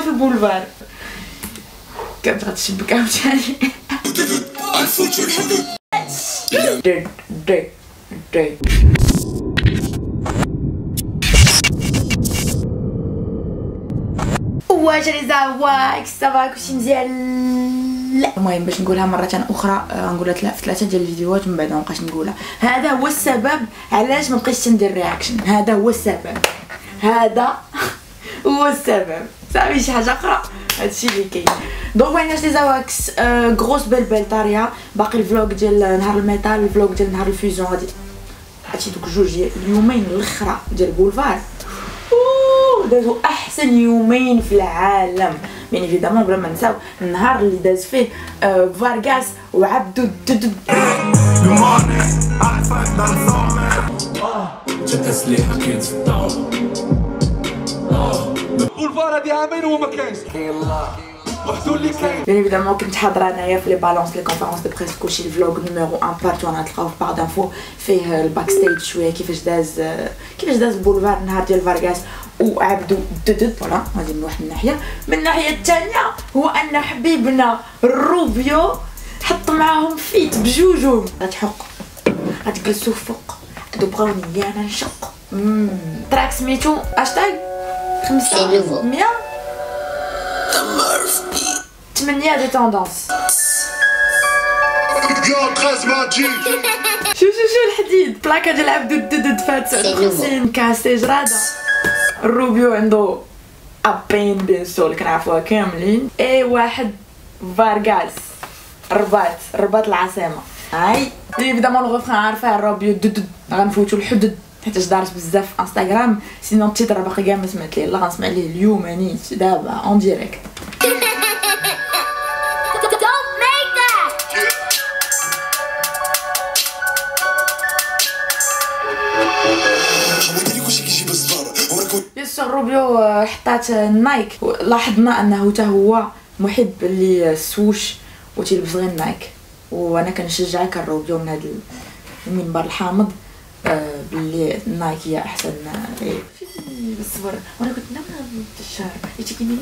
في البولفار كانت غتشبك عاوتاني. درد درد درد واش راه زواك صافا كلشي مزيان. لا. المهم باش نقولها مرة أخرى آه، نقولها تلا- في ثلاثة ديال الفيديوهات ومن بعد مابقاش نقولها. هذا هو السبب علاش ما بقيتش تندير رياكشن هذا هو السبب. هذا هو السبب. صافي شي حاجة أخرى هادشي اللي كاين دونك بغينا لي زواكس غروس بلبل طارية باقي الفلوق ديال نهار الميتال الفلوق ديال نهار الفيزيون غادي عرفتي دوك جوج اليومين الاخرى ديال بولفار دازو احسن يومين في العالم بيان ايفيدامون بلا ما نساو النهار اللي داز فيه فارغاس وعبدو في الدار بولفار هادي عامين وما كاينش وحدو اللي كاين ايفيدامون كنت حاضره انايا في لي بالونس لي كونفيرونس دو بريس كلشي الفلوغ نيميرو 1 بارتو أنا تلقاو في باغ دانفو فيه الباك ستيج شوية كيفاش داز كيفاش داز البولفار النهار ديال فارغاس وعبدو ددد فوالا هذه من واحد الناحيه من الناحيه الثانية هو ان حبيبنا الروبيو حط معاهم فيت بجوجهم غتحق غتجلسوا فوق تدبغوني أنا نشق. تراك سميتو هاشتاغ C'est nouveau. 100 8 دي توندونس Yo, 13 magic. شو شو شو الحديد بلاكا ديال عبدو الددد فات سي 50 كاستيج رادا الروبيو عنده ابين بين سول كنعرفوها كاملين اي واحد فارغاس الرباط الرباط العاصمه هاي ايفيدامون الغوفران عارفه الروبيو الددد غنفوتو الحدد حيت دارت بزاف في انستغرام سينو التيتر باقي كاع ما سمعت ليه لا غنسمع ليه اليوم يعني دابا اون ديريكت روبيو حطات نايك لاحظنا أنه حتى هو محب اللي السوش وتيلبس غير نايك وأنا كنشجعك الروبيو من هذا المنبر الحامض. باللي نايك هي أحسن إيه. بالصبر. وأنا كنت نام الشهر. يجي كيني؟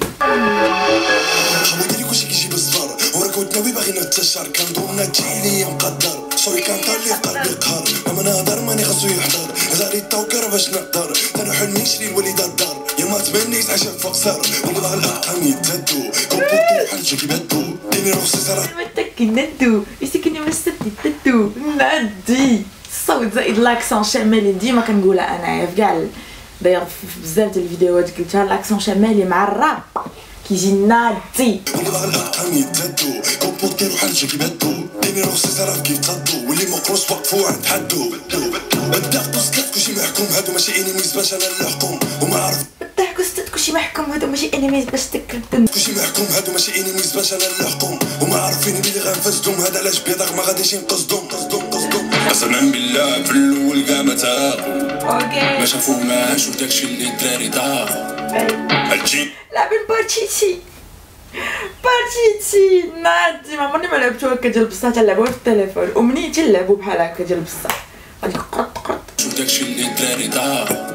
حمودي كلشي كيجيب الصفار وراكو ناوي باغي نتشار كنظن تجيني مقدر. سوري كان طالي قلبي قهر اما نهضر ماني خاصو يحضر. زاري التوكر باش نقدر. أنا حلمي نشري لوليد الدار. يا ما تمنيت عشان فوق سار والله الأرقام يتهدو. كوبوتو بحال جاك يبدو ديني روسي صراحة متك ندو. يسكني مسدي تدو. نادي الصوت زائد لاكسون شمالي. ديما كنقولها انايا في كاع داير في بزاف ديال الفيديوهات قلتها لاكسون شمالي مع الراب. كيجي نادي. والله الارقام يبدو ديني روسي كيف واللي عند حدو كلشي محكوم هادو ماشي انيميز باش أنا وما الضحك وستات كلشي محكوم هادو ماشي انميز باش تكردن كلشي محكوم هادو ماشي انيميز باش أنا وما عارفين بلي غنفسدهم هذا علاش بيضاغ ما غاديش ينقصدهم. قصدهم قصدهم قسما بالله في الأول كاع ما أوكي. ما شافوهماش وداكشي اللي الدراري داغوا هادشي لعب البارتيتي بارتيتي. نادي ما عمرني ما لعبتو هكا ديال بصح تلعبوها في التليفون. ومني تلعبوا بحال هكا ديال بصح غادي قرط قرط وداكشي اللي الدراري داغوا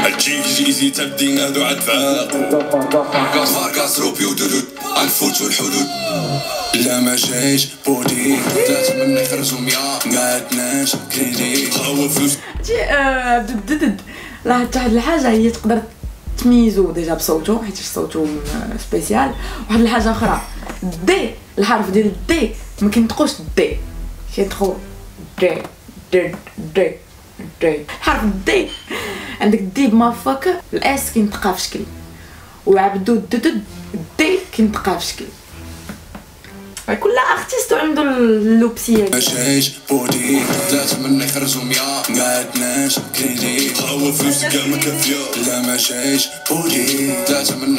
هادشي يجي يزي تبدين هادو عاد فاقوا فاركاس فاركاس روبيو دودود الفوت والحدود. لا ما جايش بودي. ثلاثة منا يخرجوا ميا ما عندناش كريدي هو فلوس. ددد لاحظت واحد الحاجة هي تقدر تميزو ديجا بصوتو حيت صوتو آه، سبيسيال. واحد الحاجة أخرى دي الحرف ديال الدي ما كينطقوش دي كينطقو دي دي دي دي حرف دي عندك دي بمافك الآس كينطقها في شكل. وعبدو ددد دي كينطقها في شكل. كل أرتيست عنده اللوبسيه ما جايش بودي ثلاثة منا يخرجوا ميا ما عندناش كريدي. هو فلوس كاع ما كافية لا ما بودي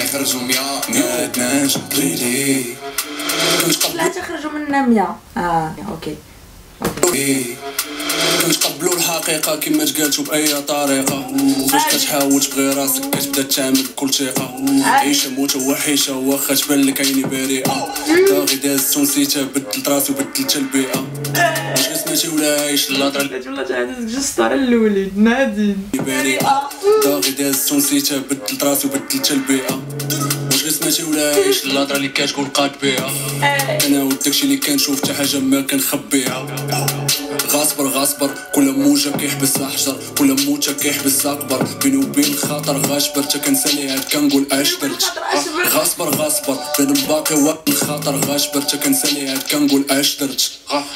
يخرجوا ميا ما عندناش كريدي. لا تخرجوا منا 100 آه أوكي. نتقبلوا الحقيقة كما تقالتو بأي طريقة. فاش كتحاول تبغي راسك كتبدا تعامل بكل ثقة. عيشة متوحشة واخا تبان لك عيني بريئة. باغي دازت ونسيتها بدلت راسي وبدلت البيئة واش سميتي ولا عايش اللطر والله تعال جوست على الاولين نادي بريئة. باغي دازت ونسيتها بدلت راسي وبدلت البيئة واش ما تولعيش الهضره اللي كتقول قاد بيها. أنا وداكشي اللي كنشوف حتى حاجة ما كنخبيها. غاصبر غاصبر كل موجة كيحبسها حجر كل موجة كيحبسها أكبر. بيني وبين الخاطر غاشبر تا كنسالي عاد كنقول أش درت. غاصبر غاصبر بين باقي وقت الخاطر غاشبر تا كنسالي عاد كنقول أش درت.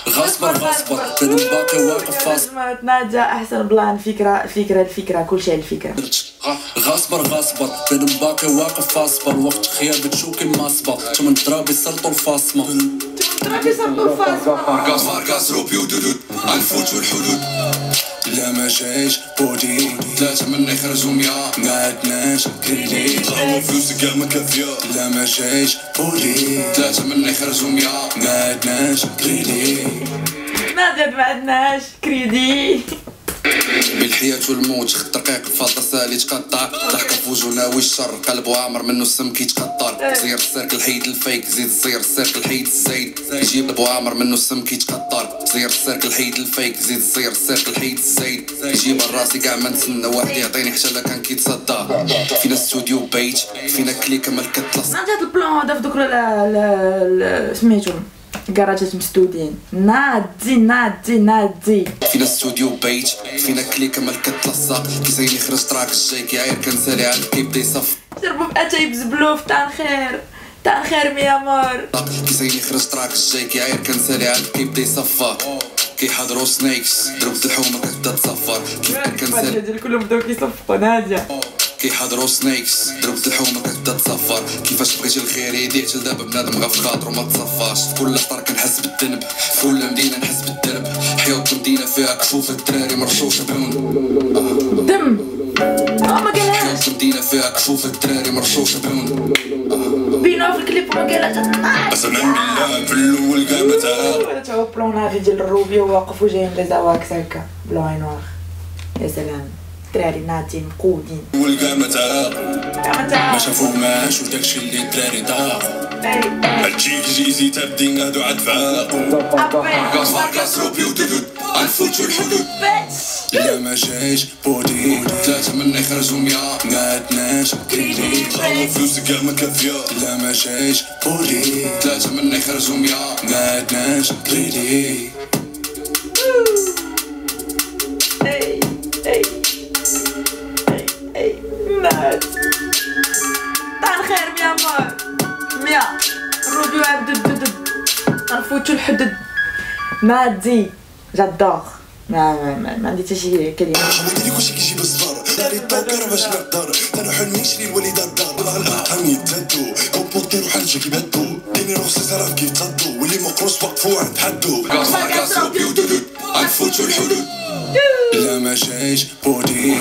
غاصبر غاصبر بين باقي واقف فاصبر ما تناجى أحسن بلان فكرة فكرة الفكرة كل شيء الفكرة. غاصبر غاصبر بين باقي واقف فاصبر وقت خياب تشوكي ماصبة ثم ضرابي سلطوا الفاصمة تراكي صبوا فاصمه فاركاس فاركاس روبي ودودود. غنفوتو الحدود لا ما جايش بودي. ثلاثة منا يخرجوا ميا ما عندناش كريديت هو فلوس كاع ما كافية. لا ما جايش بودي. ثلاثة منا يخرجوا ميا ما عندناش كريديت نادر ما عندناش كريدي؟ بالحياة والموت. خط رقيق الفاضة سالي تقطع. ضحكة في وجهنا والشر. قلب عامر منه السم كيتقطر زير السيركل حيد الفيك. زيد زير السيركل حيد الزايد. يجيب أبو عامر منه السم كيتقطر زير السيركل حيد الفيك. زيد زير السيركل حيد الزايد. يجيب الراسي كاع ما نتسنى واحد يعطيني حتى لا كان كيتصدى فينا استوديو بيت. فينا كليكة ما هاد البلان هذا في دوك سميتو. كراجات مسدودين نادي نادي نادي فينا استوديو بيت فينا كليكه ما كتلصق كيسايني يخرج تراك الجاي كيعاير كنسالي عاد كيبدا يصف شربوا باتاي بزبلوف تاع الخير تاع الخير ميا مور كيسايني يخرج تراك الجاي كيعاير كنسالي عاد كيبدا يصفى كيحضروا سنيكس ضربت الحومه كتبدا تصفر كيف كنسالي كلهم بداو كيصفقوا ناديه كيحضروا سنيكس ضربت الحومه كتبدا تصفر كيفاش بغيتي الخير يدي حتى دابا؟ بنادم غا في خاطرو ما تصفاش في كل اطار كنحس بالذنب. في كل مدينة نحس بالدرب. حيوط مدينة فيها كفوف الدراري مرشوشه بهون. دم. آه ما قالهاش. حيوط مدينة فيها كفوف الدراري مرشوشه بهون. بينا في الكليب ما قالهاش. قسما بالله في الأول كاع ما هو بلون هادي ديال الروبي واقف وجايين لي زواكس هكا بلو عين نوار. يا سلام. دراري ناضيين مقودين كاع ما ما شافوه ما اللي الدراري ضاق هالشيك جيزي تبدين هادو عاد فاقو كاس فاركاس روبي ودودود غنفوتو الحدود لا ما جايش بودي ثلاثة منا يخرجوا ميا ما عندناش كريديت هو فلوس كاع ما كافية لا ما جايش بودي ثلاثة منا يخرجوا ميا ما عندناش غنفوتو الحدد نادي جادور. ما ما ما, ما عندي حتى شي كلمة. كلشي كيجيب الصبر داري الطوكر باش نقدر للوالدة الدار. الارقام يتهدو. روح كيبدو صراف كيتصدو واللي وقفو عند حدو. غنفوتو الحدود لا ما جايش. بودي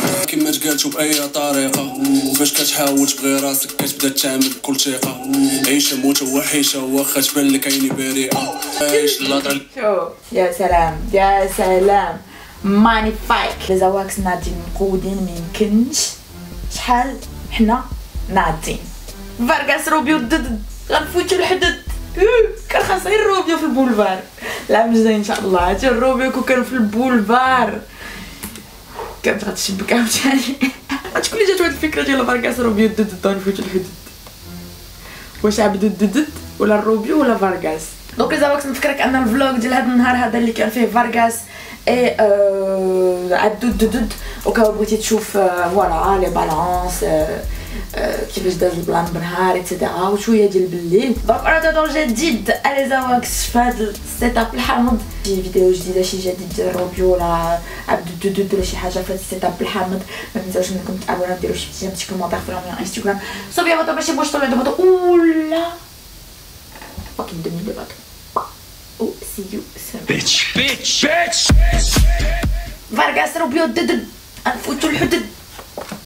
تقالتو بأي طريقة. فاش كتحاول تبغي راسك كتبدا تعامل بكل ثقة عيشة موتة وحيشة واخا تبان لك عيني بريئة. عيش شوف يا سلام يا سلام. magnifique لي زواكس ناضيين مقودين ميمكنش شحال حنا ناضيين فارغاس روبيو ضد غنفوتو الحدد. كان خاص غير روبيو في البولفار. العام الجاي إن شاء الله. هاتي الروبيو كون كان في البولفار. كانت غتشبك عاوتاني شكون اللي جات واحد الفكرة ديال فارغاس روبيو ضد غنفوتو الحدد واش عبد الددد ولا الروبيو ولا فارغاس دونك اذا واكس نفكرك ان الفلوج ديال هذا النهار هذا اللي كان فيه فارغاس اي عبدو الددد وكان بغيتي تشوف فوالا لي بالانس كيفاش داز البلان بالنهار اكسيتيرا وشويه ديال بالليل دونك أنا تدور جديد الي زواكس في هذا السيت اب الحامض شي فيديو جديده شي جديد ديال روبيو ولا عبدو الددد ولا شي حاجة في هذا السيت اب الحامض ما تنساوش انكم تابعونا ديروا شي بتيام شي كومونتير في لون انستغرام صافي بطل ماشي بوش طلع دو بطل اولا fucking demi de bateau. Oh, see you soon. Bitch, bitch, bitch. Vargas Rubio did it. نفوتو الحدد